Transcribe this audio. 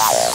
Bye.